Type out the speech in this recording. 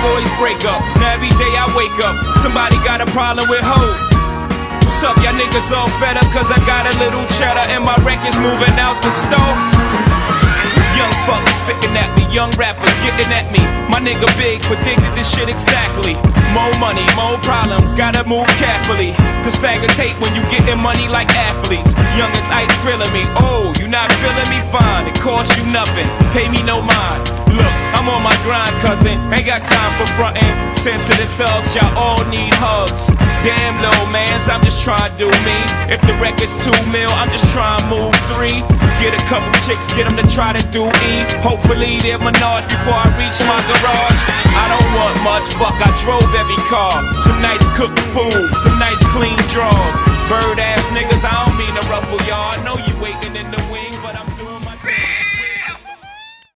boys break up. Now every day I wake up, somebody got a problem with Hov. What's up, y'all niggas all fed up cause I got a little cheddar and my records moving out the store? Young fuckers spitting at me, young rappers getting at me. My nigga Big predicted this shit exactly. More money, more problems, gotta move carefully. Cause faggots hate when you getting money like athletes. Youngins ice grilling me, oh, you not feeling me? Fine, it costs you nothing, pay me no mind. I'm on my grind, cousin, ain't got time for frontin'. Sensitive thugs, y'all all need hugs. Damn, little mans, I'm just trying to do me. If the record's two mil, I'm just trying to move three. Get a couple chicks, get them to try to do E. Hopefully they're Menage before I reach my garage. I don't want much, fuck, I drove every car. Some nice cooked food, some nice clean drawers. Bird ass niggas, I don't mean to ruffle y'all. Know you waiting in the wing, but I'm doing my.